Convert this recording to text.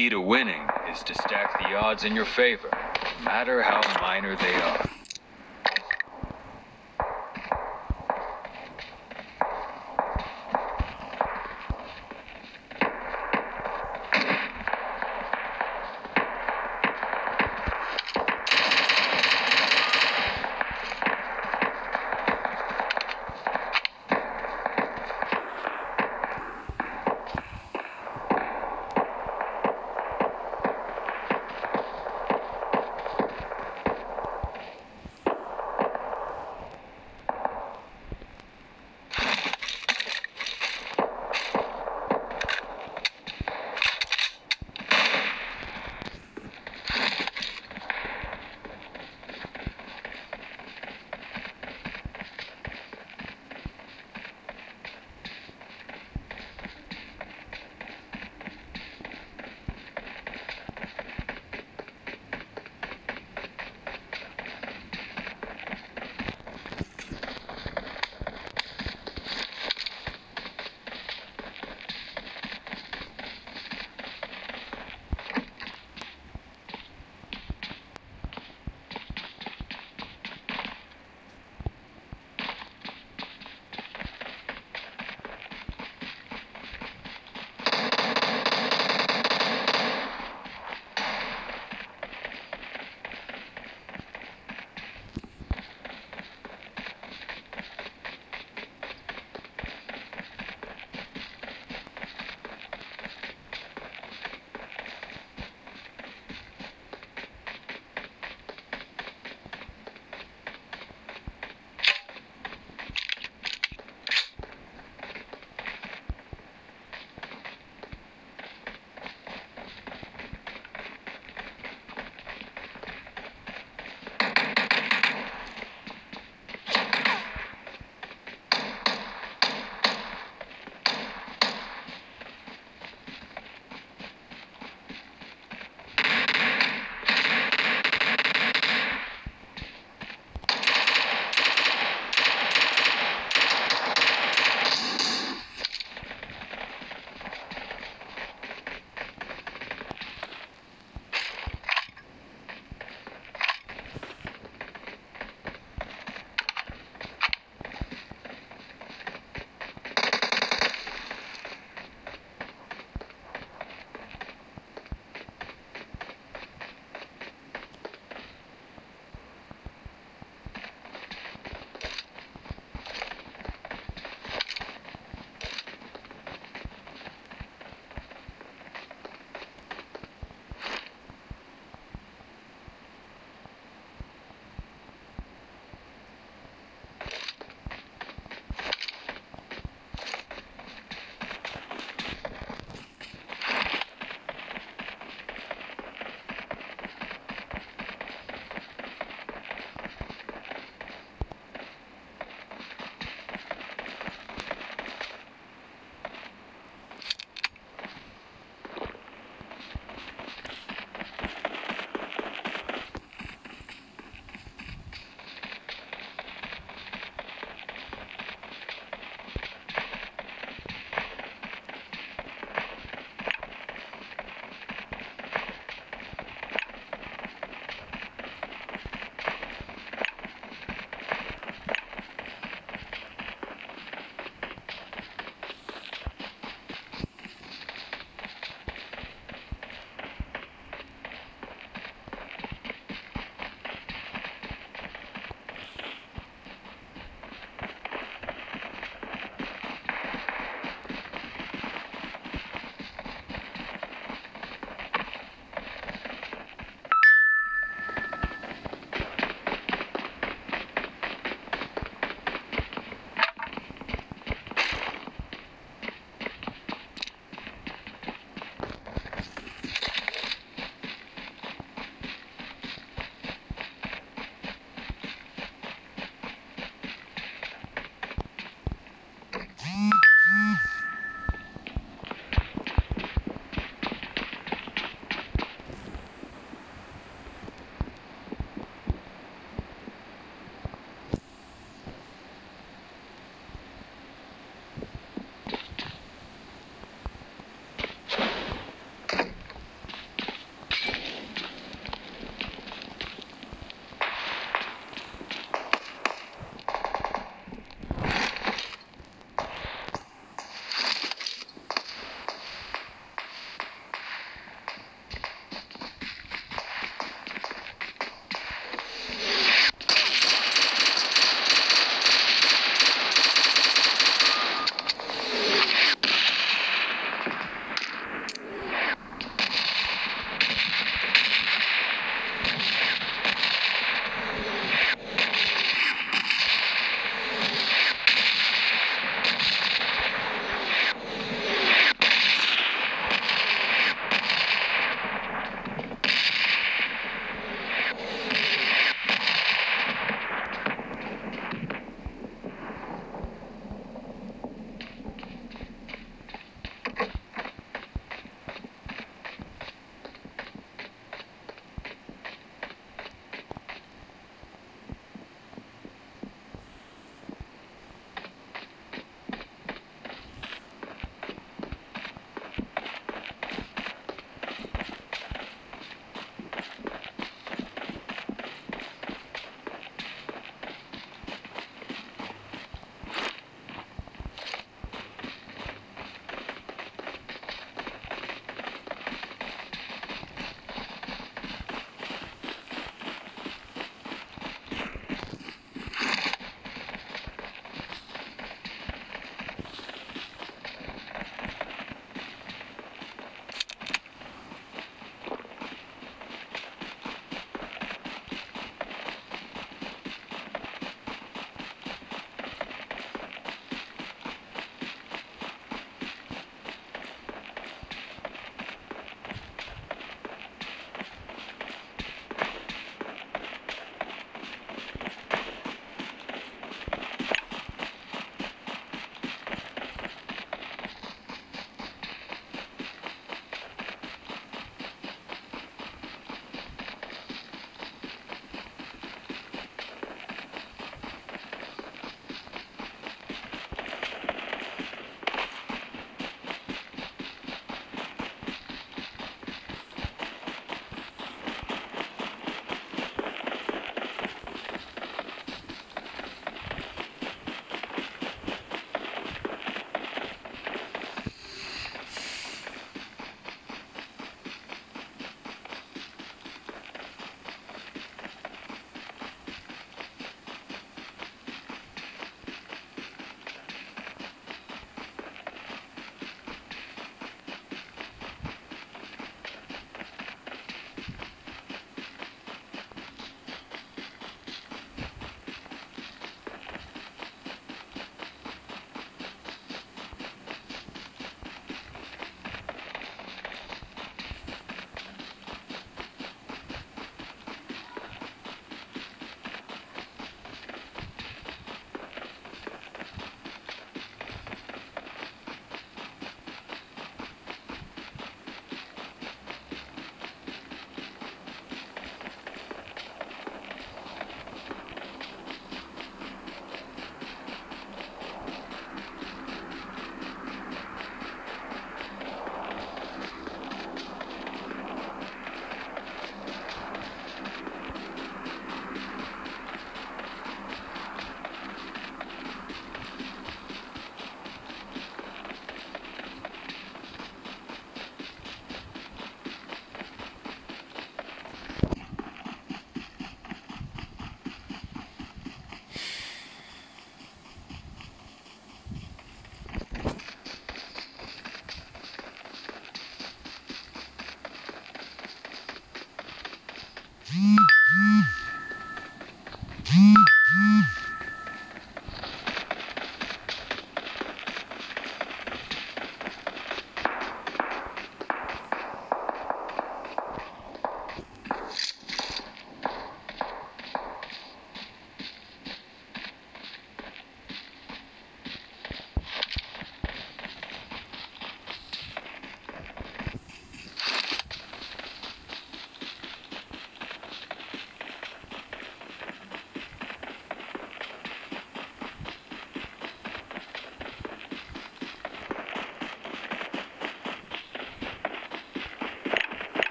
key to winning is to stack the odds in your favor, no matter how minor they are.